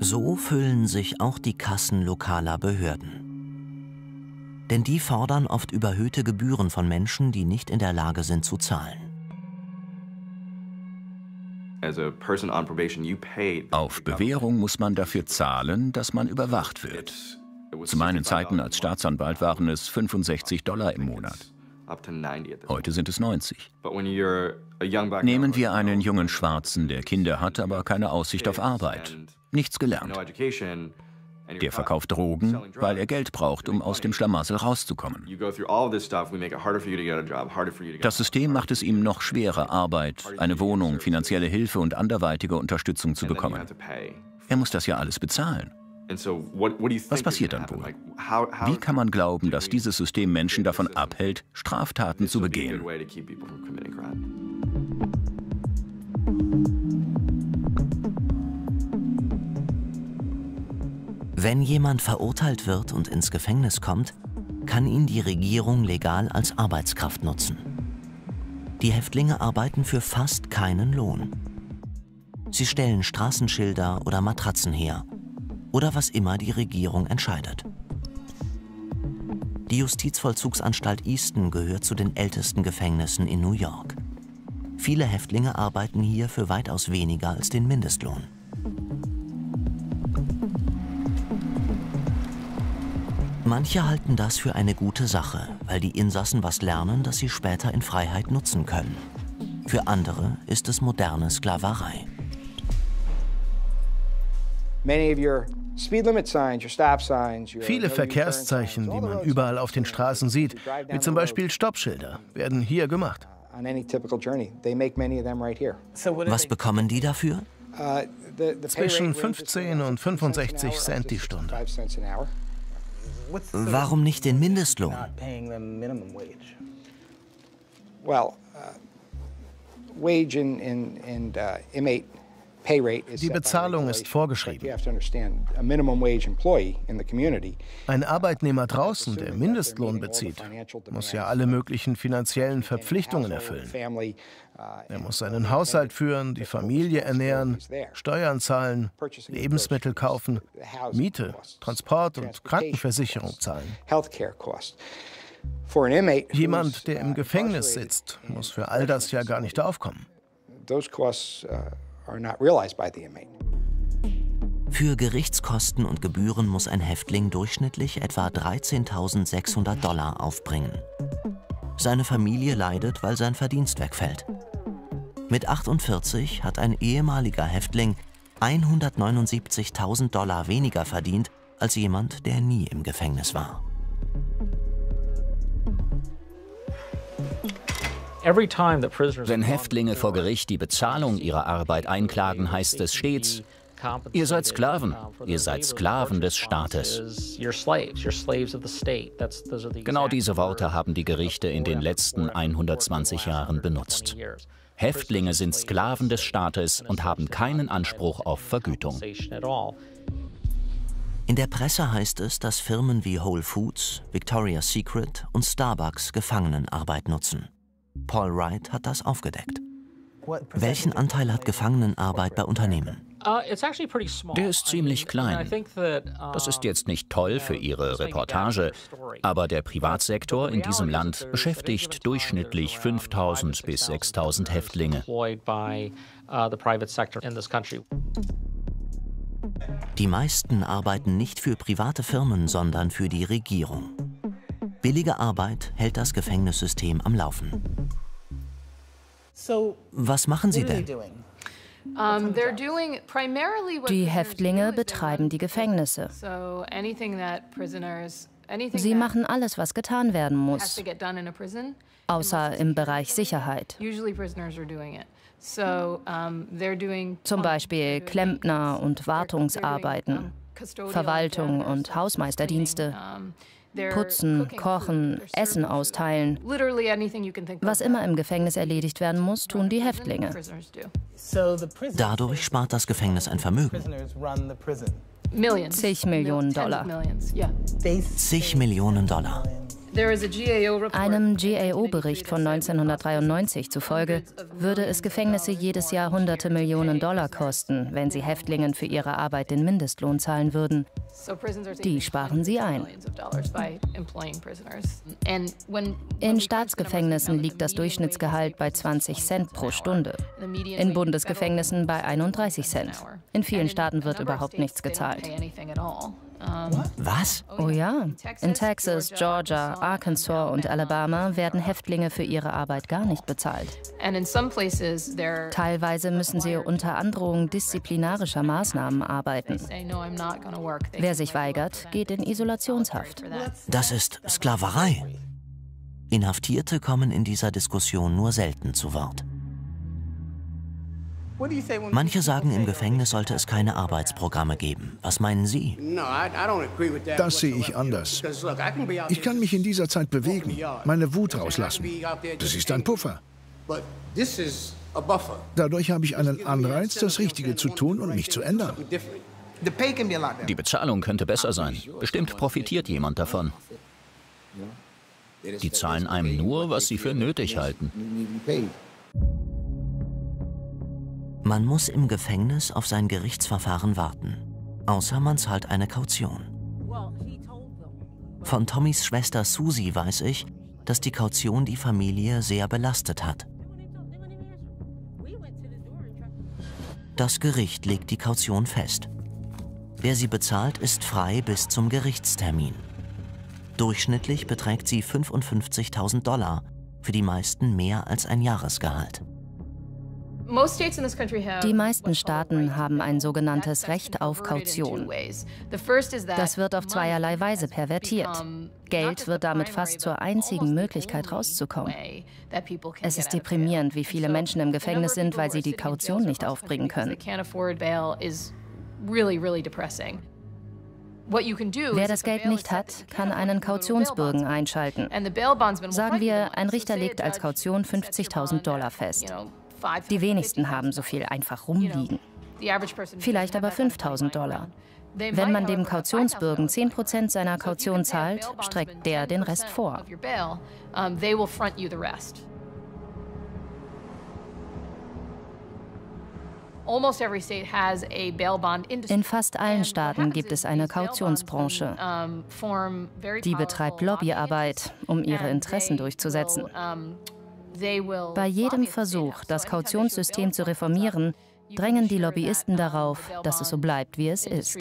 So füllen sich auch die Kassen lokaler Behörden. Denn die fordern oft überhöhte Gebühren von Menschen, die nicht in der Lage sind zu zahlen. Auf Bewährung muss man dafür zahlen, dass man überwacht wird. Zu meinen Zeiten als Staatsanwalt waren es 65 Dollar im Monat. Heute sind es 90. Nehmen wir einen jungen Schwarzen, der Kinder hat, aber keine Aussicht auf Arbeit. Nichts gelernt. Der verkauft Drogen, weil er Geld braucht, um aus dem Schlamassel rauszukommen. Das System macht es ihm noch schwerer, Arbeit, eine Wohnung, finanzielle Hilfe und anderweitige Unterstützung zu bekommen. Er muss das ja alles bezahlen. Was passiert dann wohl? Wie kann man glauben, dass dieses System Menschen davon abhält, Straftaten zu begehen? Wenn jemand verurteilt wird und ins Gefängnis kommt, kann ihn die Regierung legal als Arbeitskraft nutzen. Die Häftlinge arbeiten für fast keinen Lohn. Sie stellen Straßenschilder oder Matratzen her oder was immer die Regierung entscheidet. Die Justizvollzugsanstalt Easton gehört zu den ältesten Gefängnissen in New York. Viele Häftlinge arbeiten hier für weitaus weniger als den Mindestlohn. Manche halten das für eine gute Sache, weil die Insassen was lernen, das sie später in Freiheit nutzen können. Für andere ist es moderne Sklaverei. Viele Verkehrszeichen, die man überall auf den Straßen sieht, wie zum Beispiel Stoppschilder, werden hier gemacht. Was bekommen die dafür? Zwischen 15 und 65 Cent die Stunde. Warum nicht den Mindestlohn? Well, uh, wage in, in, in uh, inmate die Bezahlung ist vorgeschrieben. Ein Arbeitnehmer draußen, der Mindestlohn bezieht, muss ja alle möglichen finanziellen Verpflichtungen erfüllen. Uh, er muss seinen Haushalt führen, die Familie ernähren, Steuern zahlen, Lebensmittel kaufen, Miete, Transport und Krankenversicherung zahlen. Jemand, der im Gefängnis sitzt, muss für all das ja gar nicht aufkommen Für Gerichtskosten und Gebühren muss ein Häftling durchschnittlich etwa 13.600 Dollar aufbringen. Seine Familie leidet, weil sein Verdienst wegfällt. Mit 48 hat ein ehemaliger Häftling 179.000 Dollar weniger verdient als jemand, der nie im Gefängnis war. Wenn Häftlinge vor Gericht die Bezahlung ihrer Arbeit einklagen, heißt es stets, Ihr seid Sklaven. Ihr seid Sklaven des Staates. Genau diese Worte haben die Gerichte in den letzten 120 Jahren benutzt. Häftlinge sind Sklaven des Staates und haben keinen Anspruch auf Vergütung. In der Presse heißt es, dass Firmen wie Whole Foods, Victoria's Secret und Starbucks Gefangenenarbeit nutzen. Paul Wright hat das aufgedeckt. Welchen Anteil hat Gefangenenarbeit bei Unternehmen? Uh, Der ist ziemlich klein. Das ist jetzt nicht toll für Ihre Reportage, aber der Privatsektor in diesem Land beschäftigt durchschnittlich 5000 bis 6000 Häftlinge. Uh, die meisten arbeiten nicht für private Firmen, sondern für die Regierung. Billige Arbeit hält das Gefängnissystem am Laufen. Was machen sie denn? Die Häftlinge betreiben die Gefängnisse. Sie machen alles, was getan werden muss, außer im Bereich Sicherheit. Zum Beispiel Klempner und Wartungsarbeiten, Verwaltung und Hausmeisterdienste. Putzen, kochen, Essen austeilen. Was immer im Gefängnis erledigt werden muss, tun die Häftlinge. Dadurch spart das Gefängnis ein Vermögen. Zig Millionen Dollar. Zig Millionen Dollar. Einem GAO-Bericht von 1993 zufolge würde es Gefängnisse jedes Jahr hunderte Millionen Dollar kosten, wenn sie Häftlingen für ihre Arbeit den Mindestlohn zahlen würden. Die sparen sie ein. In Staatsgefängnissen liegt das Durchschnittsgehalt bei 20 Cent pro Stunde, in Bundesgefängnissen bei 31 Cent. In vielen Staaten wird überhaupt nichts gezahlt. Was? Oh ja. In Texas, Georgia, Arkansas und Alabama werden Häftlinge für ihre Arbeit gar nicht bezahlt. Teilweise müssen sie unter Androhung disziplinarischer Maßnahmen arbeiten. Wer sich weigert, geht in Isolationshaft. Das ist Sklaverei. Inhaftierte kommen in dieser Diskussion nur selten zu Wort. Manche sagen, im Gefängnis sollte es keine Arbeitsprogramme geben. Was meinen Sie? Das sehe ich anders. Ich kann mich in dieser Zeit bewegen, meine Wut rauslassen. Das ist ein Puffer. Dadurch habe ich einen Anreiz, das Richtige zu tun und mich zu ändern. Die Bezahlung könnte besser sein. Bestimmt profitiert jemand davon. Die zahlen einem nur, was sie für nötig halten. Man muss im Gefängnis auf sein Gerichtsverfahren warten, außer man zahlt eine Kaution. Von Tommys Schwester Susie weiß ich, dass die Kaution die Familie sehr belastet hat. Das Gericht legt die Kaution fest. Wer sie bezahlt, ist frei bis zum Gerichtstermin. Durchschnittlich beträgt sie 55.000 Dollar, für die meisten mehr als ein Jahresgehalt. Die meisten Staaten haben ein sogenanntes Recht auf Kaution. Das wird auf zweierlei Weise pervertiert. Geld wird damit fast zur einzigen Möglichkeit rauszukommen. Es ist deprimierend, wie viele Menschen im Gefängnis sind, weil sie die Kaution nicht aufbringen können. Wer das Geld nicht hat, kann einen Kautionsbürgen einschalten. Sagen wir, ein Richter legt als Kaution 50.000 Dollar fest. Die wenigsten haben so viel einfach rumliegen. Vielleicht aber 5.000 Dollar. Wenn man dem Kautionsbürgen 10% seiner Kaution zahlt, streckt der den Rest vor. In fast allen Staaten gibt es eine Kautionsbranche. Die betreibt Lobbyarbeit, um ihre Interessen durchzusetzen. Bei jedem Versuch, das Kautionssystem zu reformieren, drängen die Lobbyisten darauf, dass es so bleibt, wie es ist.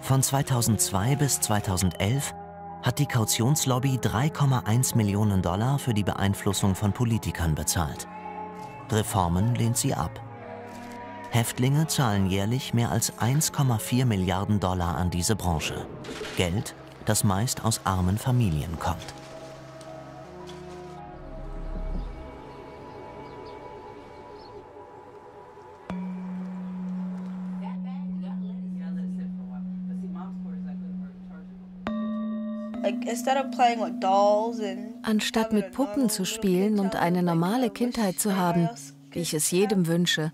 Von 2002 bis 2011 hat die Kautionslobby 3,1 Millionen Dollar für die Beeinflussung von Politikern bezahlt. Reformen lehnt sie ab. Häftlinge zahlen jährlich mehr als 1,4 Milliarden Dollar an diese Branche. Geld, das meist aus armen Familien kommt. Anstatt mit Puppen zu spielen und eine normale Kindheit zu haben, wie ich es jedem wünsche,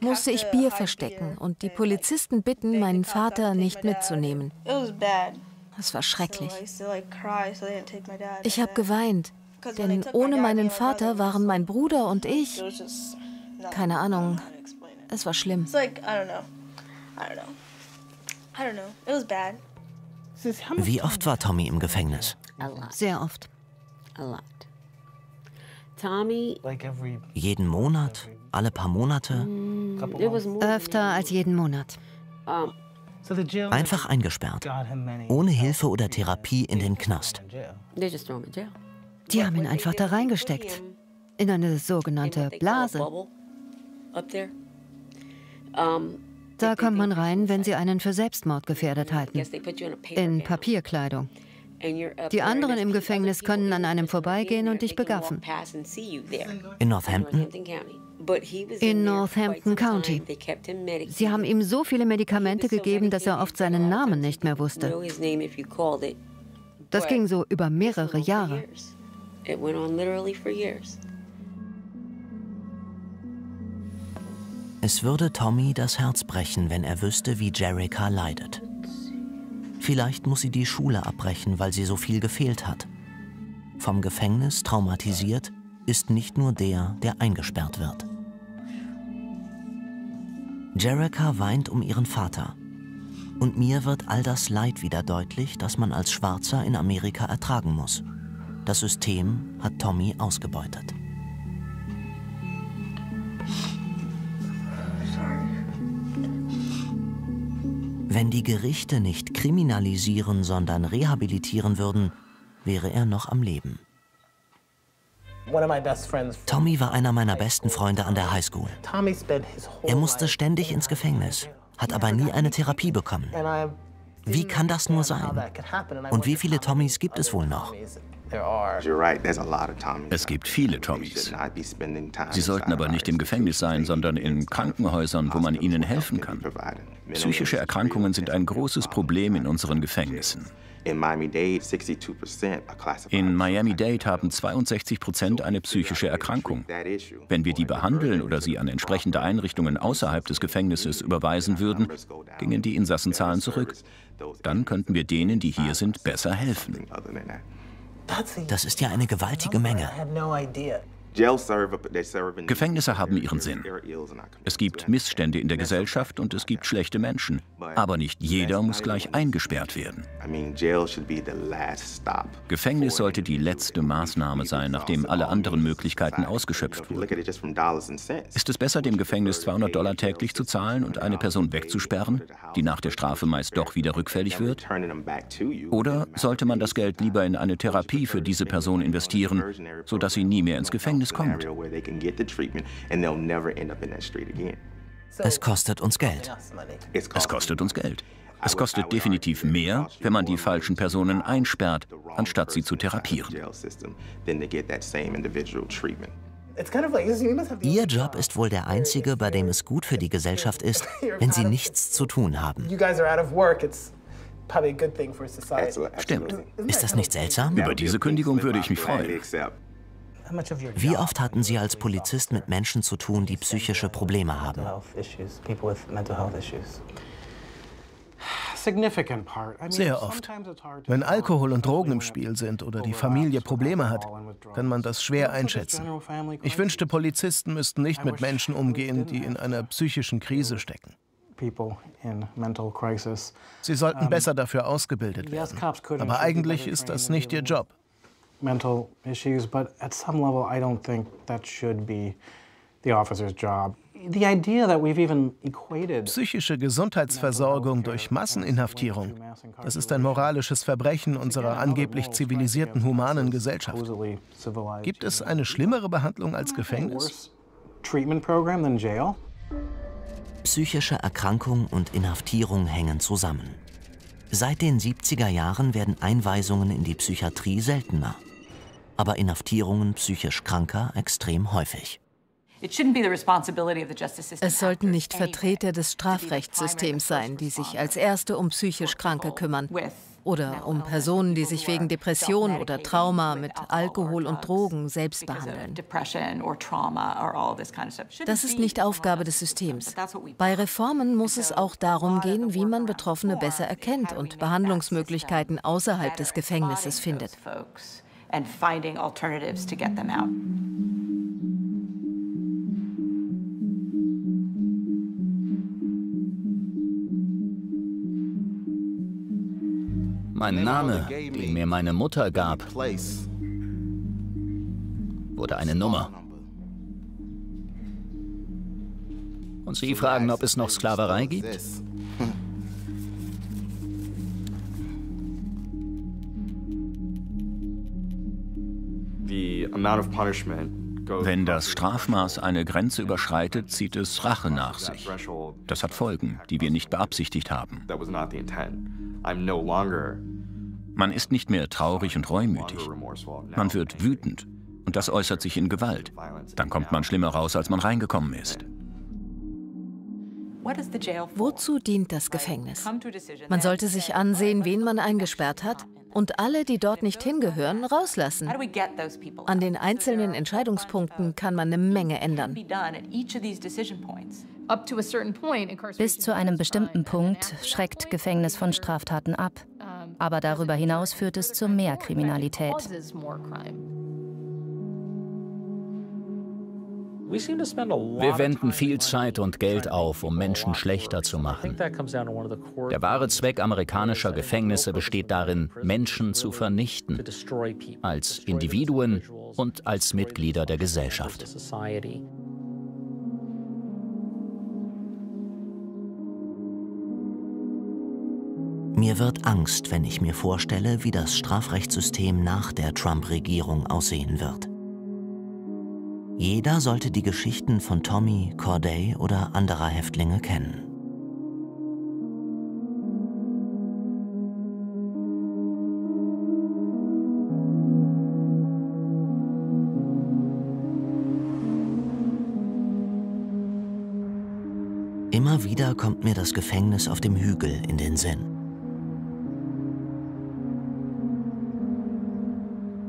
musste ich Bier verstecken und die Polizisten bitten, meinen Vater nicht mitzunehmen. Es war schrecklich. Ich habe geweint, denn ohne meinen Vater waren mein Bruder und ich, keine Ahnung, es war schlimm. Wie oft war Tommy im Gefängnis? Sehr oft. Jeden Monat? Alle paar Monate? Öfter als jeden Monat. Einfach eingesperrt. Ohne Hilfe oder Therapie in den Knast. Die haben ihn einfach da reingesteckt. In eine sogenannte Blase. Da kommt man rein, wenn sie einen für Selbstmord gefährdet halten. In Papierkleidung. Die anderen im Gefängnis können an einem vorbeigehen und dich begaffen. In Northampton? In Northampton County. Sie haben ihm so viele Medikamente gegeben, dass er oft seinen Namen nicht mehr wusste. Das ging so über mehrere Jahre. Es würde Tommy das Herz brechen, wenn er wüsste, wie Jerica leidet. Vielleicht muss sie die Schule abbrechen, weil sie so viel gefehlt hat. Vom Gefängnis traumatisiert ist nicht nur der, der eingesperrt wird. Jerica weint um ihren Vater. Und mir wird all das Leid wieder deutlich, das man als Schwarzer in Amerika ertragen muss. Das System hat Tommy ausgebeutet. Wenn die Gerichte nicht kriminalisieren, sondern rehabilitieren würden, wäre er noch am Leben. Tommy war einer meiner besten Freunde an der Highschool. Er musste ständig ins Gefängnis, hat aber nie eine Therapie bekommen. Wie kann das nur sein? Und wie viele Tommys gibt es wohl noch? Es gibt viele Tommys. Sie sollten aber nicht im Gefängnis sein, sondern in Krankenhäusern, wo man ihnen helfen kann. Psychische Erkrankungen sind ein großes Problem in unseren Gefängnissen. In Miami-Dade haben 62 Prozent eine psychische Erkrankung. Wenn wir die behandeln oder sie an entsprechende Einrichtungen außerhalb des Gefängnisses überweisen würden, gingen die Insassenzahlen zurück. Dann könnten wir denen, die hier sind, besser helfen. Das ist ja eine gewaltige Menge. Gefängnisse haben ihren Sinn. Es gibt Missstände in der Gesellschaft und es gibt schlechte Menschen. Aber nicht jeder muss gleich eingesperrt werden. Gefängnis sollte die letzte Maßnahme sein, nachdem alle anderen Möglichkeiten ausgeschöpft wurden. Ist es besser, dem Gefängnis 200 Dollar täglich zu zahlen und eine Person wegzusperren, die nach der Strafe meist doch wieder rückfällig wird? Oder sollte man das Geld lieber in eine Therapie für diese Person investieren, sodass sie nie mehr ins Gefängnis es kommt. Es kostet uns Geld. Es kostet uns Geld. Es kostet definitiv mehr, wenn man die falschen Personen einsperrt, anstatt sie zu therapieren. Ihr Job ist wohl der einzige, bei dem es gut für die Gesellschaft ist, wenn sie nichts zu tun haben. Stimmt. Ist das nicht seltsam? Über diese Kündigung würde ich mich freuen. Wie oft hatten Sie als Polizist mit Menschen zu tun, die psychische Probleme haben? Sehr oft. Wenn Alkohol und Drogen im Spiel sind oder die Familie Probleme hat, kann man das schwer einschätzen. Ich wünschte, Polizisten müssten nicht mit Menschen umgehen, die in einer psychischen Krise stecken. Sie sollten besser dafür ausgebildet werden. Aber eigentlich ist das nicht ihr Job. Mental issues, but at some level, I don't think that should be the officer's job. Psychische Gesundheitsversorgung durch Masseninhaftierung, das ist ein moralisches Verbrechen unserer angeblich zivilisierten humanen Gesellschaft. Gibt es eine schlimmere Behandlung als Gefängnis? Psychische Erkrankung und Inhaftierung hängen zusammen. Seit den 70er Jahren werden Einweisungen in die Psychiatrie seltener aber Inhaftierungen psychisch Kranker extrem häufig. Es sollten nicht Vertreter des Strafrechtssystems sein, die sich als Erste um psychisch Kranke kümmern oder um Personen, die sich wegen Depression oder Trauma mit Alkohol und Drogen selbst behandeln. Das ist nicht Aufgabe des Systems. Bei Reformen muss es auch darum gehen, wie man Betroffene besser erkennt und Behandlungsmöglichkeiten außerhalb des Gefängnisses findet and finding alternatives to get them out. Mein Name, den mir meine Mutter gab, wurde eine Nummer. Und Sie fragen, ob es noch Sklaverei gibt? Wenn das Strafmaß eine Grenze überschreitet, zieht es Rache nach sich. Das hat Folgen, die wir nicht beabsichtigt haben. Man ist nicht mehr traurig und reumütig. Man wird wütend und das äußert sich in Gewalt. Dann kommt man schlimmer raus, als man reingekommen ist. Wozu dient das Gefängnis? Man sollte sich ansehen, wen man eingesperrt hat und alle, die dort nicht hingehören, rauslassen. An den einzelnen Entscheidungspunkten kann man eine Menge ändern. Bis zu einem bestimmten Punkt schreckt Gefängnis von Straftaten ab. Aber darüber hinaus führt es zu mehr Kriminalität. Wir wenden viel Zeit und Geld auf, um Menschen schlechter zu machen. Der wahre Zweck amerikanischer Gefängnisse besteht darin, Menschen zu vernichten, als Individuen und als Mitglieder der Gesellschaft. Mir wird Angst, wenn ich mir vorstelle, wie das Strafrechtssystem nach der Trump-Regierung aussehen wird. Jeder sollte die Geschichten von Tommy, Corday oder anderer Häftlinge kennen. Immer wieder kommt mir das Gefängnis auf dem Hügel in den Sinn.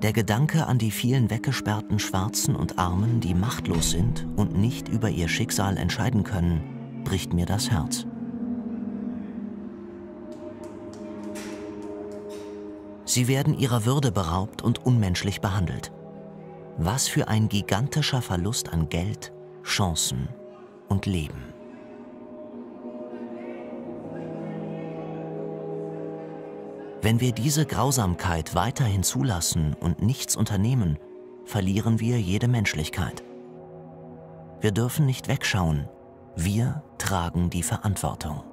Der Gedanke an die vielen weggesperrten Schwarzen und Armen, die machtlos sind und nicht über ihr Schicksal entscheiden können, bricht mir das Herz. Sie werden ihrer Würde beraubt und unmenschlich behandelt. Was für ein gigantischer Verlust an Geld, Chancen und Leben. Wenn wir diese Grausamkeit weiterhin zulassen und nichts unternehmen, verlieren wir jede Menschlichkeit. Wir dürfen nicht wegschauen. Wir tragen die Verantwortung.